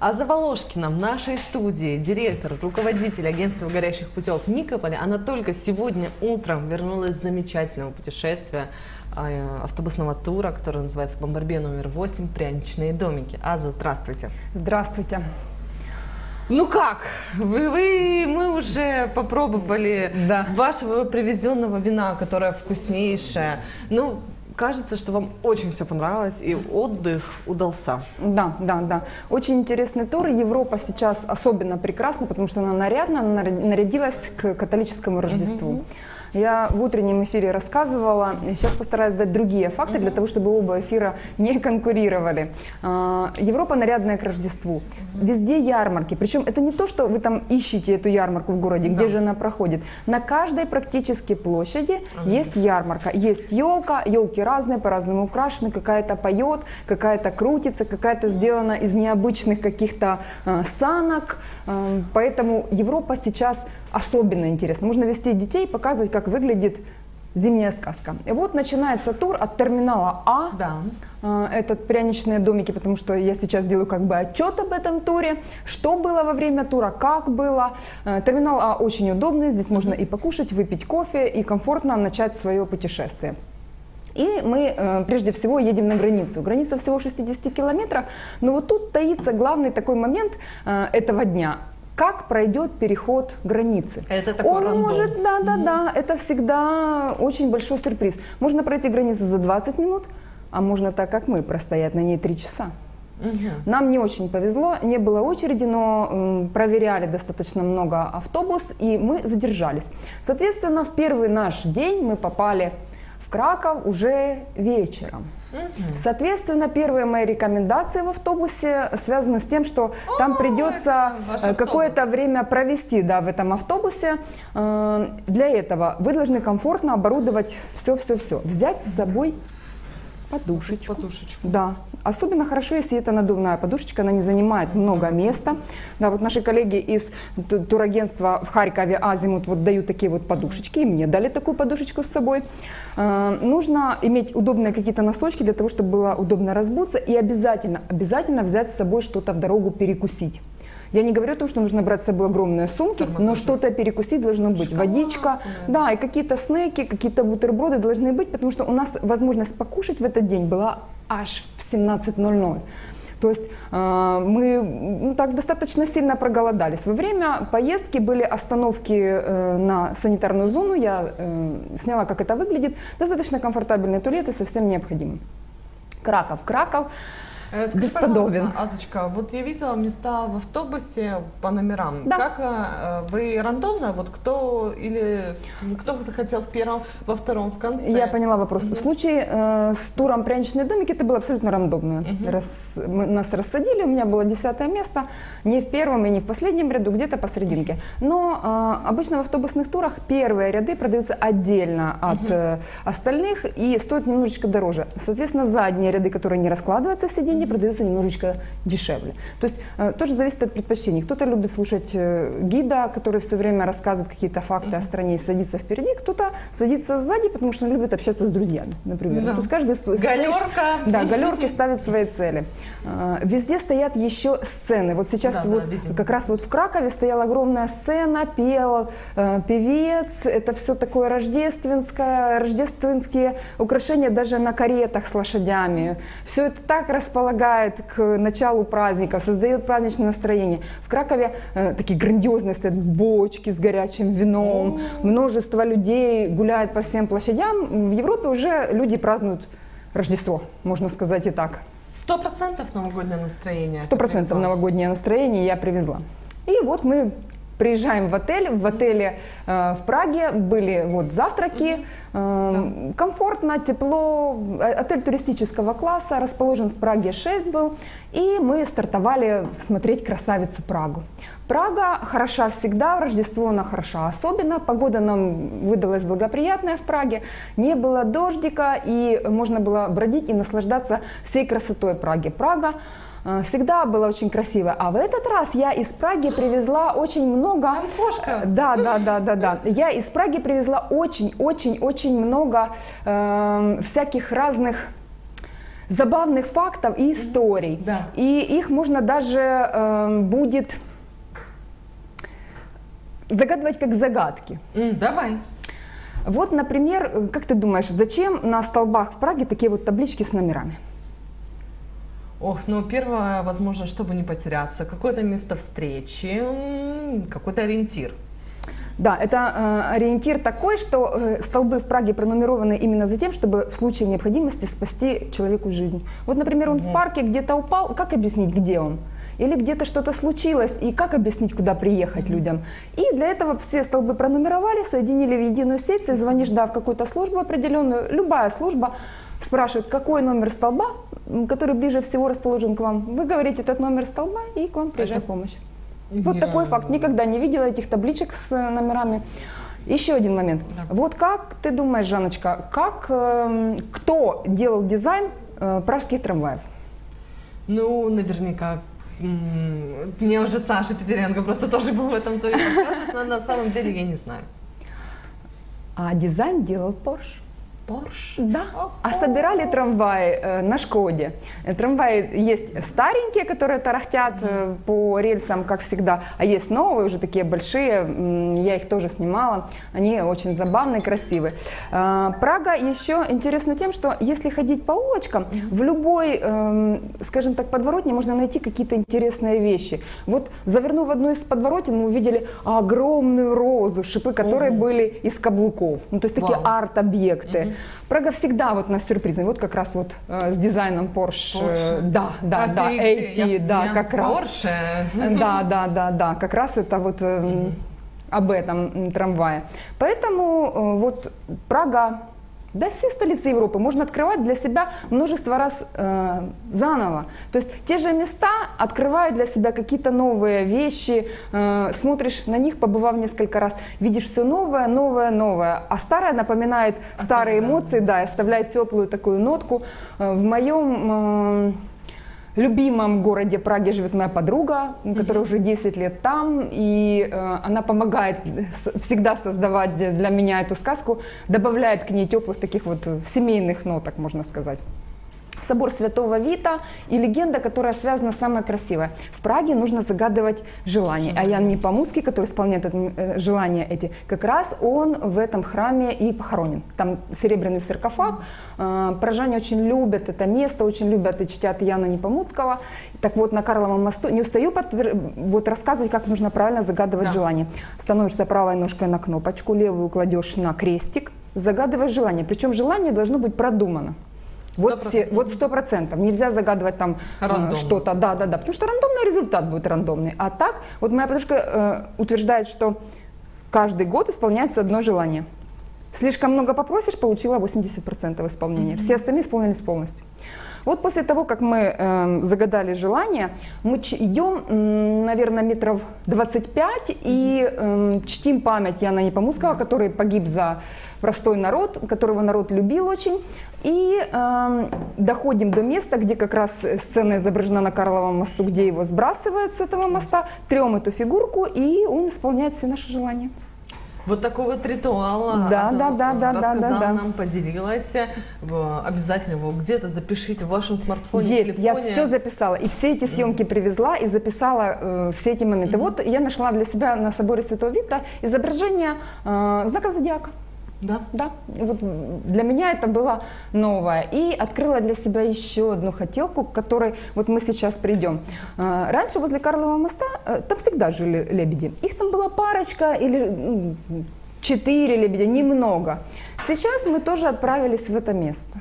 А за Волошкиным в нашей студии директор, руководитель агентства горящих путевок Никополя, она только сегодня утром вернулась с замечательного путешествия а, автобусного тура, который называется «Бомбарбе номер 8. Пряничные домики». Аза, здравствуйте. Здравствуйте. Ну как? Вы, вы, мы уже попробовали Да. вашего привезенного вина, которое вкуснейшее. Ну, кажется, что вам очень все понравилось и отдых удался. Да, да, да. Очень интересный тур. Европа сейчас особенно прекрасна, потому что она нарядна, она наря- нарядилась к католическому Рождеству. Я в утреннем эфире рассказывала, сейчас постараюсь дать другие факты для того, чтобы оба эфира не конкурировали. А, Европа нарядная к Рождеству. Везде ярмарки. Причем это не то, что вы там ищете эту ярмарку в городе, где же она проходит. На каждой практически площади есть ярмарка. Есть елка, елки разные, по-разному украшены, какая-то поет, какая-то крутится, какая-то сделана из необычных каких-то э, санок. Э, поэтому Европа сейчас особенно интересна. Можно вести детей, показывать, как выглядит зимняя сказка. И вот начинается тур от терминала А. Да. А, этот пряничные домики, потому что я сейчас делаю как бы отчет об этом туре, что было во время тура, как было. Э, Терминал А очень удобный, здесь можно и покушать, выпить кофе, и комфортно начать свое путешествие. И мы э, прежде всего едем на границу. Граница всего 60 километров, но вот тут таится главный такой момент э, этого дня. Как пройдет переход границы? Это такой Он рандом. может, да, да, да, это всегда очень большой сюрприз. Можно пройти границу за 20 минут, а можно так, как мы, простоять на ней 3 часа. Нам не очень повезло, не было очереди, но м, проверяли достаточно много автобус, и мы задержались. Соответственно, в первый наш день мы попали Краков уже вечером. Соответственно, первые мои рекомендации в автобусе связаны с тем, что там придется э, какое-то время провести да, в этом автобусе. Э, Для этого вы должны комфортно оборудовать все-все-все. Взять с собой подушечку. Подушечку. Да, особенно хорошо, если это надувная подушечка, она не занимает много места. Да, вот наши коллеги из ту- турагентства в Харькове Азимут вот дают такие вот подушечки, и мне дали такую подушечку с собой. Э, нужно иметь удобные какие-то носочки для того, чтобы было удобно разбуться, и обязательно, обязательно взять с собой что-то в дорогу перекусить. Я не говорю о том, что нужно брать с собой огромные сумки, но что-то перекусить должно быть. Водичка, да, и какие-то снеки, какие-то бутерброды должны быть, потому что у нас возможность покушать в этот день была аж в 17.00. То есть э, мы ну, так достаточно сильно проголодались. Во время поездки были остановки э, на санитарную зону. Я э, сняла, как это выглядит. Достаточно комфортабельные туалеты, совсем необходимы. Краков. Краков Скажи, бесподобен. Азочка, вот я видела места в автобусе по номерам. Да. Как э, вы рандомно, вот кто или кто захотел в первом, во втором, в конце? Я поняла вопрос. В случае э, с туром «Пряничные домики» это было абсолютно рандомно. Раз- мы- нас рассадили, у меня было десятое место, не в первом и не в последнем ряду, где-то посерединке. Но э, обычно в автобусных турах первые ряды продаются отдельно от э, остальных и стоят немножечко дороже. Соответственно, задние ряды, которые не раскладываются в сиденье, продаются немножечко дешевле. То есть э, тоже зависит от предпочтений. Кто-то любит слушать э, гида, который все время рассказывает какие-то факты о стране и садится впереди, кто-то садится сзади, потому что он любит общаться с друзьями, например. Да. То есть каждый Галерка. Да, галерки ставят свои цели. Э, Везде стоят еще сцены. Вот сейчас Да, да, вот видим. как раз вот в Кракове стояла огромная сцена, пел певец. Это все такое рождественское, рождественские украшения даже на каретах с лошадями. Все это так располагает к началу праздников, создает праздничное настроение. В Кракове э, такие грандиозные стоят бочки с горячим вином, множество людей гуляет по всем площадям. В Европе уже люди празднуют Рождество, можно сказать и так. Сто процентов новогоднее настроение. Сто процентов новогоднее настроение я привезла. И вот мы приезжаем в отель. В отеле э, в Праге были вот завтраки. Э, Комфортно, тепло. Э, Отель туристического класса расположен в Праге 6 был. И мы стартовали смотреть красавицу Прагу. Прага хороша всегда, в Рождество она хороша особенно. Погода нам выдалась благоприятная в Праге. Не было дождика, и можно было бродить и наслаждаться всей красотой Праги. Прага всегда была очень красивая. А в этот раз я из Праги привезла очень много... Кошка. Да, да, да, да, да. Я из Праги привезла очень-очень-очень много эм, всяких разных забавных фактов и историй. Да. И их можно даже э, будет загадывать как загадки. Давай. Вот, например, э, как ты думаешь, зачем на столбах в Праге такие вот таблички с номерами? Ох, ну первое, возможно, чтобы не потеряться, какое-то место встречи, какой-то ориентир. Да, это э, ориентир такой, что э, столбы в Праге пронумерованы именно за тем, чтобы в случае необходимости спасти человеку жизнь. Вот, например, он в парке где-то упал, как объяснить, где он? Или где-то что-то случилось, и как объяснить, куда приехать людям? И для этого все столбы пронумеровали, соединили в единую сеть, ты звонишь, да, в какую-то службу определенную, любая служба спрашивает, какой номер столба, который ближе всего расположен к вам. Вы говорите этот номер столба, и к вам приезжает помощь. Вот такой факт. Никогда не видела этих табличек с э, номерами. Еще один момент. Вот как ты думаешь, Жанночка, как эм, кто делал дизайн э, пражских трамваев? Ну, наверняка мне уже Саша Петеренко просто тоже был в этом туре но на самом деле я не знаю. А дизайн делал Porsche. Порш? Да. А собирали трамваи э, на Шкоде. Э, Трамваи есть старенькие, которые тарахтят э, по рельсам, как всегда, а есть новые, уже такие большие. Я их тоже снимала. Они очень забавные, красивые. Э, Прага еще интересна тем, что если ходить по улочкам, в любой, эм, скажем так, подворотне можно найти какие-то интересные вещи. Вот завернув в одну из подворотен, мы увидели огромную розу, шипы которой были из каблуков. Ну, то есть такие арт-объекты. Прага всегда вот нас сюрпризами. Вот как раз вот э, с дизайном Porsche. э, Porsche. Да, да, А да, Я- да, я как раз. Порше. Да, да, да, да, как раз это вот эм, об этом трамвае. Поэтому э, вот Прага, да все столицы Европы можно открывать для себя множество раз э, заново. То есть те же места открывают для себя какие-то новые вещи, э, смотришь на них, побывав несколько раз, видишь все новое, новое, новое. А старое напоминает старые да. эмоции, да, и оставляет теплую такую нотку. Э, в моем... э, любимом городе Праге живет моя подруга, которая уже 10 лет там, и э, она помогает всегда создавать для меня эту сказку, добавляет к ней теплых таких вот семейных ноток, можно сказать. Собор Святого Вита и легенда, которая связана самая красивая. В Праге нужно загадывать желания. А Ян Непомуцкий, который исполняет это, э, желания эти, как раз он в этом храме и похоронен. Там серебряный саркофаг. Э, Пражане очень любят это место, очень любят и чтят Яна Непомуцкого. Так вот, на Карловом мосту, не устаю подтвер- вот рассказывать, как нужно правильно загадывать Да. желание. Становишься правой ножкой на кнопочку, левую кладешь на крестик, загадываешь желание. Причем желание должно быть продумано. Вот, все, 100%. вот сто процентов. Нельзя загадывать там э, что-то. Да, да, да. Потому что рандомный результат будет рандомный. А так, вот моя подружка э, утверждает, что каждый год исполняется одно желание. Слишком много попросишь, получила 80% исполнения. Все остальные исполнились полностью. Вот после того, как мы эм, загадали желание, мы идем, наверное, метров 25 и эм, чтим память Яна Непомуцкого, который погиб за простой народ, которого народ любил очень. И эм, доходим до места, где как раз сцена изображена на Карловом мосту, где его сбрасывают с этого моста, трем эту фигурку, и он исполняет все наши желания. Вот такой вот ритуал Да, а, да, да, да, да, рассказала да, да. нам, поделилась. Обязательно его где-то запишите в вашем смартфоне, Есть, я телефоне. все записала, и все эти съемки привезла, и записала э, все эти моменты. Вот я нашла для себя на соборе Святого Вита изображение э, знаков зодиака. Да. Да, вот для меня это было новое. И открыла для себя еще одну хотелку, к которой вот мы сейчас придем. А, Раньше возле Карлова моста э, там всегда жили лебеди. Их там была парочка или четыре лебедя, немного. Сейчас мы тоже отправились в это место.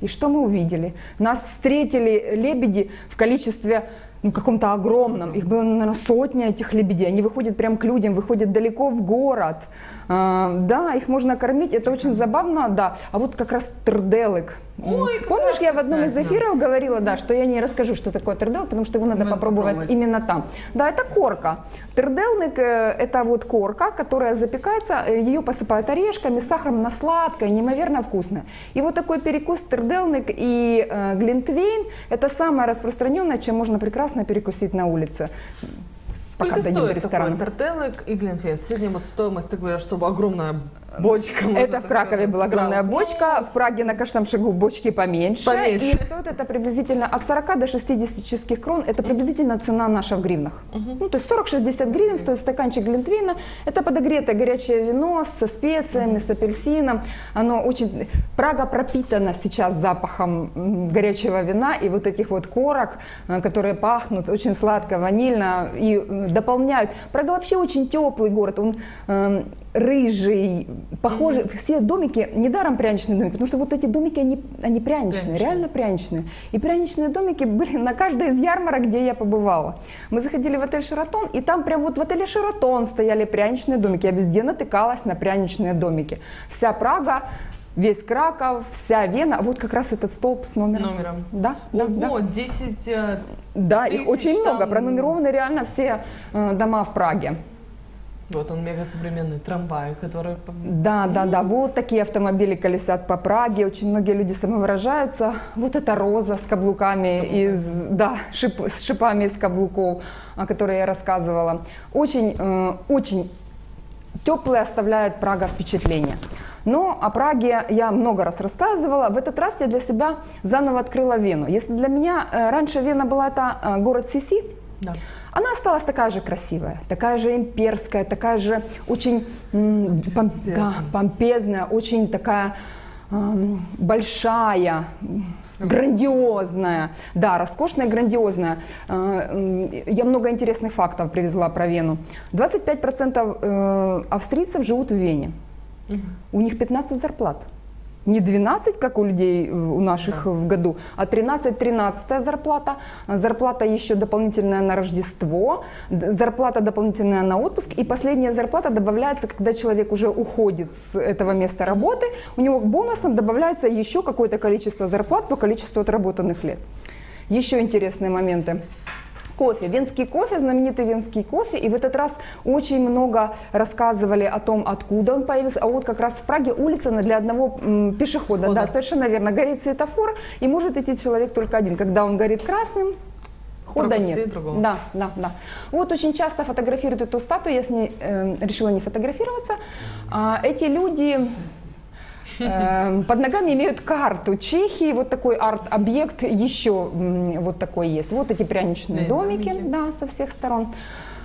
И что мы увидели? Нас встретили лебеди в количестве ну, каком-то огромном. Их было, наверное, сотня этих лебедей. Они выходят прям к людям, выходят далеко в город. А, да, их можно кормить. Это очень забавно, да. А вот как раз трделык. Ой, Помнишь, я в одном из эфиров говорила, да, что я не расскажу, что такое трделк, потому что его надо Надо попробовать, попробовать. именно там. Да, это корка. Трделник э, это вот корка, которая запекается, э, ее посыпают орешками, сахаром на сладкое, неимоверно вкусно. И вот такой перекус трделник и э, глинтвейн – это самое распространенное, чем можно прекрасно перекусить на улице. Сколько Пока дойдем до стоит такой ресторана. тартелек и глинтвейн? Средняя вот стоимость, ты говоришь, чтобы огромная Бочка. Это в Кракове была огромная Да. бочка, в Праге на каждом шагу бочки поменьше. Поменьше. И стоит это приблизительно от 40 до 60 чешских крон. Это приблизительно цена наша в гривнах. Ну, то есть 40-60 гривен стоит стаканчик глинтвейна. Это подогретое горячее вино со специями, с апельсином. Оно очень... Прага пропитана сейчас запахом горячего вина и вот этих вот корок, э, которые пахнут очень сладко, ванильно и э, дополняют. Прага вообще очень теплый город. Он эм, рыжий, похожий. Все домики, недаром пряничные домики, потому что вот эти домики, они, они пряничные, Пряничные. реально пряничные. И пряничные домики были на каждой из ярмарок, где я побывала. Мы заходили в отель «Шератон», и там прям вот в отеле «Шератон» стояли пряничные домики. Я везде натыкалась на пряничные домики. Вся Прага, весь Краков, вся Вена. Вот как раз этот столб с номером. Номером. Да, да, да. Ого, 10 э, Да, их тысяч очень много. там. Пронумерованы реально все э, дома в Праге. Вот он мега современный трамвай, который... Да, да, да, вот такие автомобили колесят по Праге, очень многие люди самовыражаются. Вот эта роза с каблуками, из, да, шип- с шипами из каблуков, о которой я рассказывала. Очень, э, очень теплые оставляет Прага впечатление. Но о Праге я много раз рассказывала. В этот раз я для себя заново открыла Вену. Если для меня э, раньше Вена была это э, город Сиси, Да. Она осталась такая же красивая, такая же имперская, такая же очень м, пом- да, помпезная, очень такая ам, большая, грандиозная, да, роскошная, грандиозная. Э, Я много интересных фактов привезла про Вену. 25% э, австрийцев живут в Вене. У них 15 зарплат. Не 12, как у людей у наших в году, а 13-13 зарплата. А Зарплата еще дополнительная на Рождество, зарплата дополнительная на отпуск. И последняя зарплата добавляется, когда человек уже уходит с этого места работы. У него бонусом добавляется еще какое-то количество зарплат по количеству отработанных лет. Еще интересные моменты. Кофе, венский кофе, знаменитый венский кофе. И в этот раз очень много рассказывали о том, откуда он появился. А вот как раз в Праге улица для одного м, пешехода. Хода. Да, совершенно верно. Горит светофор, и может идти человек только один. Когда он горит красным, хода нет. другого. Да, да, да. Вот очень часто фотографируют эту статую, я с ней э, решила не фотографироваться. А, эти люди под ногами имеют карту Чехии, вот такой арт-объект еще вот такой есть. Вот эти пряничные Да, домики, домики. да, со всех сторон.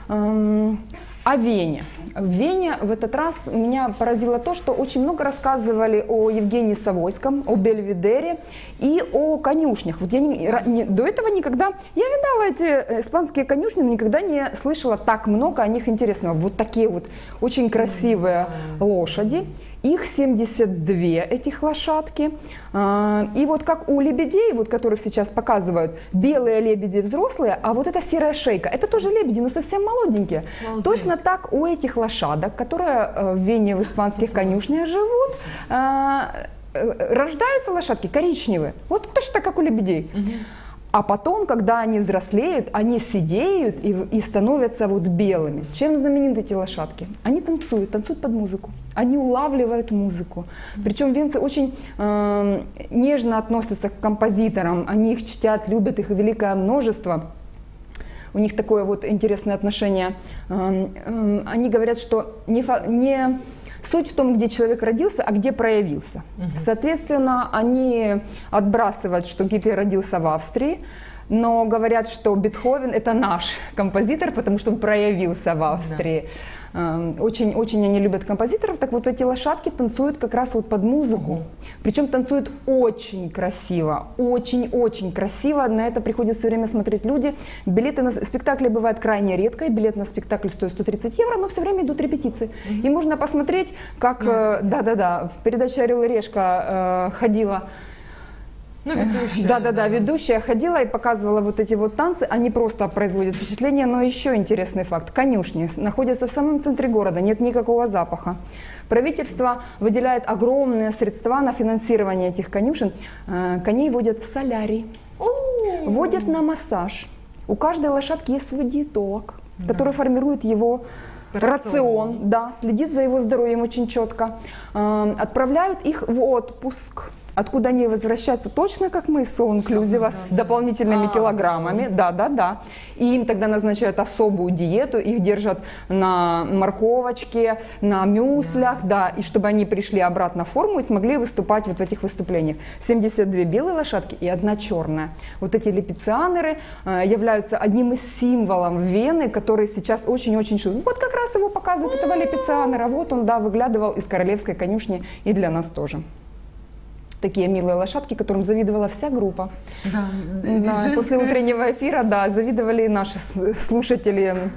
Эм, О Вене. В Вене в этот раз меня поразило то, что очень много рассказывали о Евгении Савойском, о Бельведере и о конюшнях. Вот я не- не- до этого никогда, я видала эти э, испанские конюшни, но никогда не слышала так много о них интересного. Вот такие вот очень красивые лошади. Их 72 этих лошадки. А, И вот как у лебедей, вот которых сейчас показывают, белые лебеди взрослые, а вот эта серая шейка, это тоже лебеди, но совсем молоденькие. Молодые. Точно так у этих лошадок, которые э, в Вене в испанских конюшнях живут, а, э, рождаются лошадки коричневые, вот точно так, как у лебедей. А потом, когда они взрослеют, они сидеют и, и становятся вот белыми. Чем знамениты эти лошадки? Они танцуют, танцуют под музыку. Они улавливают музыку. Причем венцы очень э, нежно относятся к композиторам. Они их чтят, любят их великое множество. У них такое вот интересное отношение. Эм, эм, Они говорят, что не, не суть в том, где человек родился, а где проявился. Соответственно, они отбрасывают, что Гитлер родился в Австрии, но говорят, что Бетховен это наш композитор, потому что он проявился в Австрии. Эм, Очень, очень они любят композиторов. Так вот эти лошадки танцуют как раз вот под музыку. Причем танцуют очень красиво, очень-очень красиво. На это приходят все время смотреть люди. Билеты на спектакли бывают крайне редко. и Билет на спектакль стоит 130 евро, но все время идут репетиции. И можно посмотреть, как... э, Да-да-да, в передаче «Орел и решка» э, ходила Ну, ведущая. да, да, да, ведущая ходила и показывала вот эти вот танцы. Они просто производят впечатление, но еще интересный факт. Конюшни находятся в самом центре города, нет никакого запаха. Правительство выделяет огромные средства на финансирование этих конюшен. Э, Коней водят в солярий, водят на массаж. У каждой лошадки есть свой диетолог, который формирует его Рацион. рацион, да, следит за его здоровьем очень четко. Э, Отправляют их в отпуск. Откуда они возвращаются точно как мы с All с дополнительными А, килограммами. Да, да, да. И им тогда назначают особую диету, их держат на морковочке, на мюслях, да, и чтобы они пришли обратно в форму и смогли выступать вот в этих выступлениях. 72 белые лошадки и одна черная. Вот эти липицианеры э, являются одним из символов Вены, который сейчас очень-очень шут. Вот как раз его показывают, этого липицианера. Вот он, да, выглядывал из королевской конюшни и для нас тоже такие милые лошадки, которым завидовала вся группа. Да, Да, после утреннего эфира, да, завидовали наши слушатели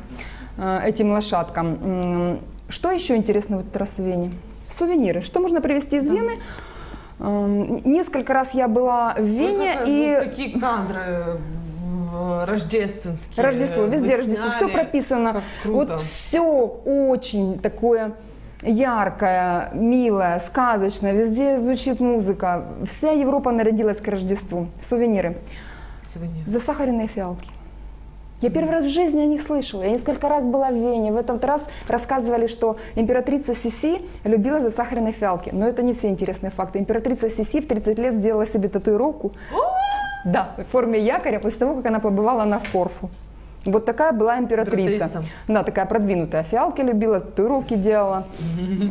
э, этим лошадкам. Что еще интересно в этот раз в Вене? Сувениры. Что можно привезти из Вены? Эм, Несколько раз я была в Вене и какие кадры рождественские. Рождество, везде вы Рождество, все сняли. прописано. Как круто. Вот все очень такое яркое, милое, сказочное, везде звучит музыка. Вся Европа нарядилась к Рождеству. Сувениры. Сувенир. Засахаренные фиалки. Я первый раз в жизни о них слышала. Я несколько раз была в Вене. В этот раз рассказывали, что императрица Сиси любила засахаренные фиалки. Но это не все интересные факты. Императрица Сиси в 30 лет сделала себе татуировку. Да, в форме якоря после того, как она побывала на Корфу. Вот такая была императрица. Императрица. Да, такая продвинутая. Фиалки любила, татуировки делала.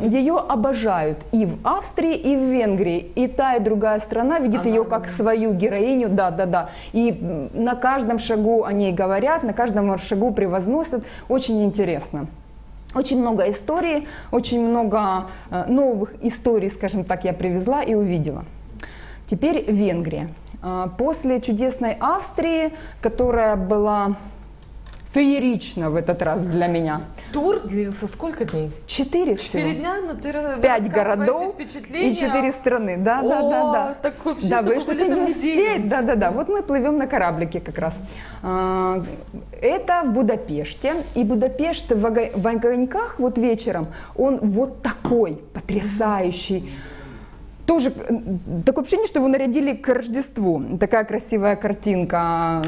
Ее обожают и в Австрии, и в Венгрии. И та, и другая страна видит Она- ее как свою героиню. Да, да, да. И на каждом шагу о ней говорят, на каждом шагу превозносят. Очень интересно. Очень много историй, очень много э, новых историй, скажем так, я привезла и увидела. Теперь Венгрия. А, После чудесной Австрии, которая была феерична в этот раз для меня. Тур длился сколько дней? Четыре всего. Четыре дня, но ты ра- Пять городов и четыре страны. Да, да, О, да, да. так вообще, да, чтобы что-то не успеть. Да, да, да. Вот мы плывем на кораблике как раз. А, Это в Будапеште. И Будапешт в огоньках вот вечером, он вот такой потрясающий. Тоже э, такое ощущение, что его нарядили к Рождеству. Такая красивая картинка.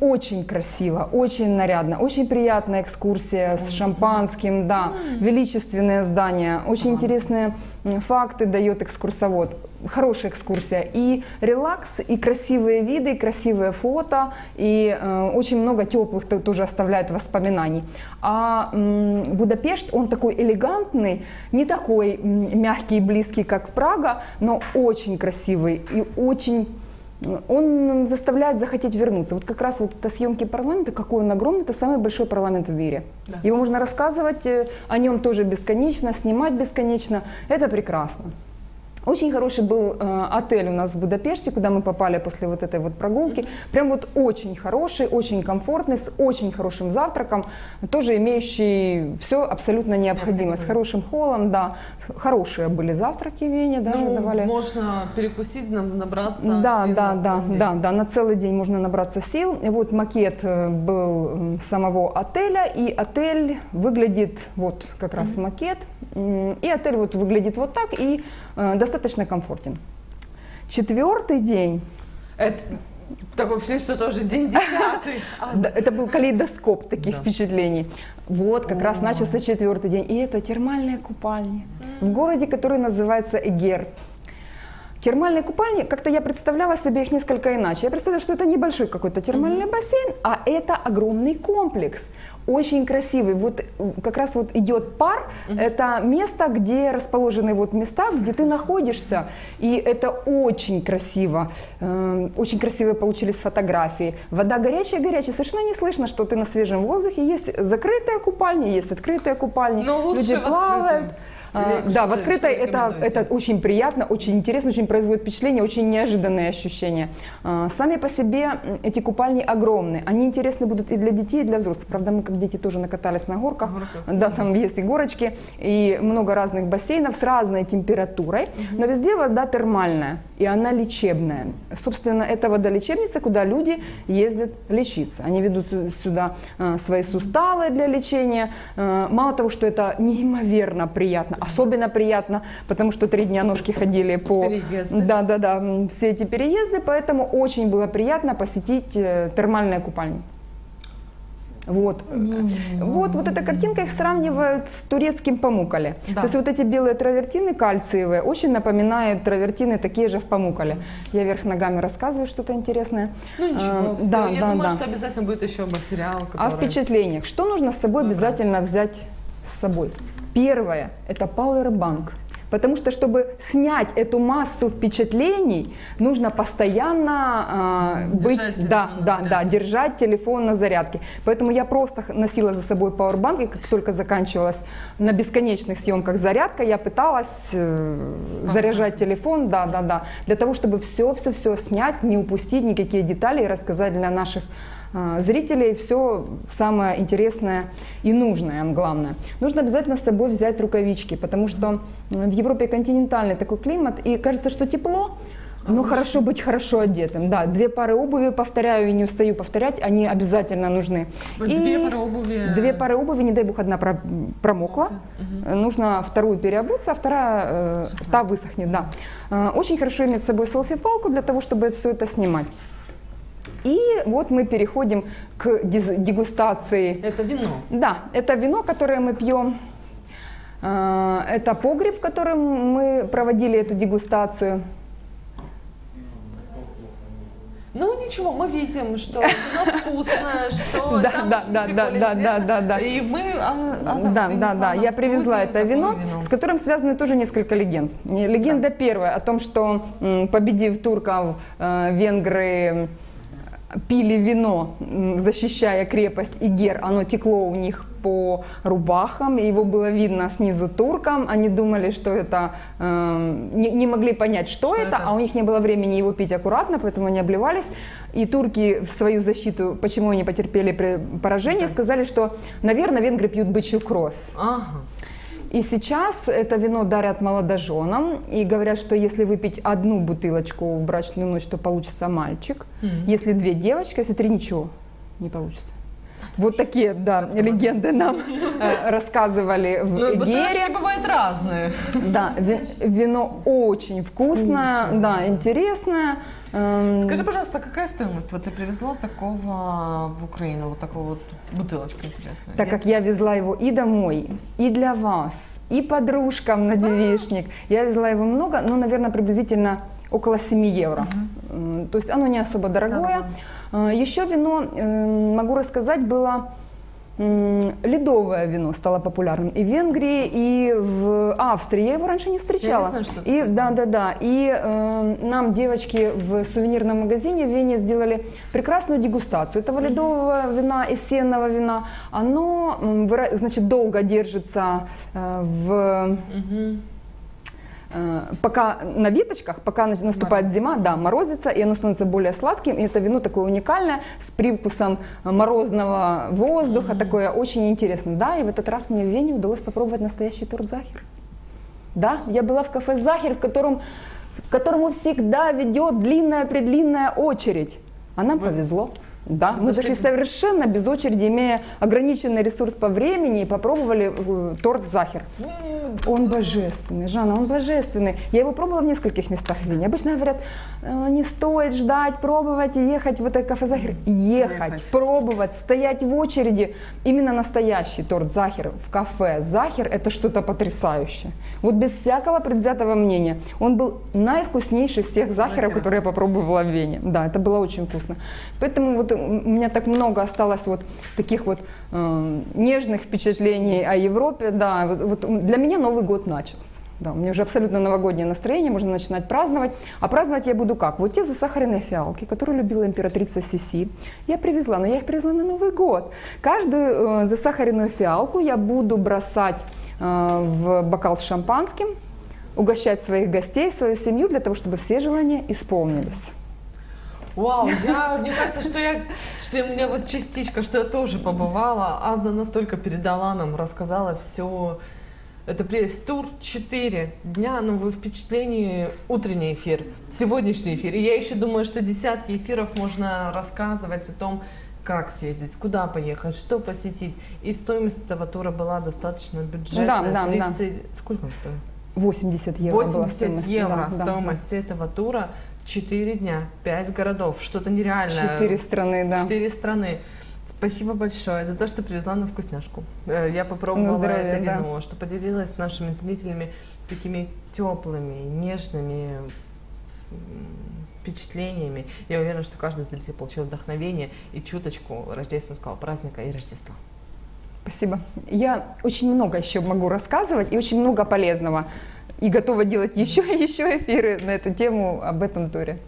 Очень красиво, очень нарядно. Очень приятная экскурсия с шампанским, да. Величественное здание. Очень интересные факты дает экскурсовод. Хорошая экскурсия. И релакс, и красивые виды, и красивые фото, и э, очень много теплых то- тоже оставляет воспоминаний. А м, Будапешт, он такой элегантный, не такой мягкий и близкий, как Прага, но очень красивый и очень он заставляет захотеть вернуться. Вот как раз вот это съемки парламента, какой он огромный, это самый большой парламент в мире. Да. Его можно рассказывать э, о нем тоже бесконечно, снимать бесконечно. Это прекрасно. Очень хороший был э, отель у нас в Будапеште, куда мы попали после вот этой вот прогулки. Прям вот очень хороший, очень комфортный, с очень хорошим завтраком, тоже имеющий все абсолютно необходимое, с хорошим холлом, да. Хорошие были завтраки в Вене, да, Ну, давали. можно перекусить, набраться Да, сил да, да, да, да, на целый день можно набраться сил. И вот макет э, был самого отеля, и отель выглядит, вот как раз макет, м, и отель вот выглядит вот так, и э, достаточно комфортен. Четвертый день, Это такое впечатление, что это уже день десятый. А, это был калейдоскоп таких впечатлений. Вот как раз начался четвертый день, и это термальные купальни в городе, который называется Эгер. Термальные купальни, как-то я представляла себе их несколько иначе. Я представляла, что это небольшой какой-то термальный бассейн, а это огромный комплекс. Очень красивый. Вот э, как раз вот идет пар. Это место, где расположены вот места, где ты находишься. И это очень красиво. Эм, Очень красивые получились фотографии. Вода горячая-горячая. Совершенно не слышно, что ты на свежем воздухе. Есть закрытые купальни, есть открытые купальни. Но лучше Люди плавают. А, да, в открытой это, это очень приятно, очень интересно, очень производит впечатление, очень неожиданные ощущения. А, Сами по себе эти купальни огромные. Они интересны будут и для детей, и для взрослых. Правда, мы как дети тоже накатались на горках. Горках. Да, там есть и горочки, и много разных бассейнов с разной температурой. Но везде вода термальная, и она лечебная. Собственно, это водолечебница, куда люди ездят лечиться. Они ведут сю- сюда а, свои суставы для лечения. А, Мало того, что это неимоверно приятно, особенно приятно, потому что три дня ножки ходили по... Переезды. Да, да, да, все эти переезды, поэтому очень было приятно посетить э, термальные купальни. Вот. вот, вот эта картинка их сравнивают с турецким памукале. Да. То есть вот эти белые травертины кальциевые очень напоминают травертины такие же в памукале. Я вверх ногами рассказываю что-то интересное. Ну ничего, А, всё. да, Я да, думаю, да. что обязательно будет еще материал, который... О впечатлениях. Что нужно с собой Выбрать. обязательно взять с собой? Первое – это Powerbank. Потому что, чтобы снять эту массу впечатлений, нужно постоянно Держать быть, телефон да, да, да, держать телефон на зарядке. Поэтому я просто носила за собой Powerbank, и как только заканчивалась на бесконечных съемках зарядка, я пыталась э, заряжать телефон, да, да, да, для того, чтобы все-все-все снять, не упустить никакие детали и рассказать для наших зрителей все самое интересное и нужное, главное. Нужно обязательно с собой взять рукавички, потому что в Европе континентальный такой климат, и кажется, что тепло, но хорошо быть хорошо одетым. Да, две пары обуви, повторяю и не устаю повторять, они обязательно нужны. Вот И Две пары обуви. Две пары обуви, не дай бог, одна про- промокла. Нужно вторую переобуться, а вторая, э, та высохнет, да. Э, Очень хорошо иметь с собой селфи-палку для того, чтобы все это снимать. И вот мы переходим к дегустации. Это вино. Да, это вино, которое мы пьем. Э, Это погреб, в котором мы проводили эту дегустацию. Ну ничего, мы видим, что вино вкусное, что Да, там да, да, да, да, интересно. да, да. И мы, а, Аза Да, да, да. Я привезла это такое вино, с которым связаны тоже несколько легенд. Легенда первая о том, что победив турков, э, венгры пили вино, защищая крепость и гер, оно текло у них по рубахам, и его было видно снизу туркам. Они думали, что это, э, не, не могли понять, что, Что это, это? а у них не было времени его пить аккуратно, поэтому они обливались. И турки в свою защиту, почему они потерпели поражение, сказали, что, наверное, венгры пьют бычью кровь. Ага. И сейчас это вино дарят молодоженам и говорят, что если выпить одну бутылочку в брачную ночь, то получится мальчик. Если две девочки, если три ничего не получится. Вот такие, да, легенды нам э, рассказывали в Ну, бутылочки бывают разные. Да, ви- вино очень вкусное, Вкусное. да, интересное. Эм, Скажи, пожалуйста, какая стоимость? Вот ты привезла такого в Украину, вот такого вот бутылочку интересную. Так как я везла его и домой, и для вас, и подружкам на девичник, я везла его много, ну, наверное, приблизительно около 7 евро. То есть оно не особо дорогое. А, Еще вино, м, могу рассказать, было ледовое вино стало популярным и в Венгрии, и в Австрии. Я его раньше не встречала. знаю, что это и, да, да, да. И э, нам девочки в сувенирном магазине в Вене сделали прекрасную дегустацию этого ледового вина и сенного вина. Оно, значит, долго держится э, в Мгм. Э, пока на веточках, пока на- наступает зима, да, морозится, и оно становится более сладким. И это вино такое уникальное, с привкусом морозного воздуха, такое очень интересное. Да, и в этот раз мне в Вене удалось попробовать настоящий торт Захер. Да, я была в кафе Захер, в котором к которому всегда ведет длинная-предлинная очередь. А нам повезло. Да, мы Зашли совершенно без очереди, имея ограниченный ресурс по времени, и попробовали э, торт Захер. Он божественный, Жанна, он божественный. Я его пробовала в нескольких местах в Вене. Обычно говорят, «Э, не стоит ждать, пробовать и ехать в это кафе Захер. Ехать, Ехать. пробовать, стоять в очереди. Именно настоящий торт Захер в кафе Захер – это что-то потрясающее. Вот без всякого предвзятого мнения. Он был наивкуснейший из всех Захеров, Захеров. которые я попробовала в Вене. Да, это было очень вкусно. Поэтому вот у меня так много осталось вот таких вот э, нежных впечатлений о Европе. Да, вот, вот для меня Новый год начался. Да, у меня уже абсолютно новогоднее настроение, можно начинать праздновать. А праздновать я буду как? Вот те засахаренные фиалки, которые любила императрица Сиси, я привезла, но я их привезла на Новый год. Каждую э, засахаренную фиалку я буду бросать э, в бокал с шампанским, угощать своих гостей, свою семью, для того, чтобы все желания исполнились. Вау, я, мне кажется, что я, что у меня вот частичка, что я тоже побывала. Аза настолько передала нам, рассказала все. Это прелесть. Тур 4 дня, новые впечатления, утренний эфир, сегодняшний эфир. И я еще думаю, что десятки эфиров можно рассказывать о том, как съездить, куда поехать, что посетить. И стоимость этого тура была достаточно бюджетная. Да, да, да. 30... Сколько он стоит? 80 евро была 80 стоимость. евро да, да, стоимость этого тура. 4 дня, 5 городов, что-то да. нереальное. Четыре страны, да. Четыре страны. Спасибо большое за то, что привезла на вкусняшку. Э, Я попробовала На здоровье, это да. вино, что поделилась с нашими зрителями такими теплыми, нежными впечатлениями. Я уверена, что каждый зритель получил вдохновение и чуточку рождественского праздника и Рождества. Спасибо. Я очень много еще могу рассказывать и очень много полезного. И готова делать еще и еще эфиры на эту тему об этом туре.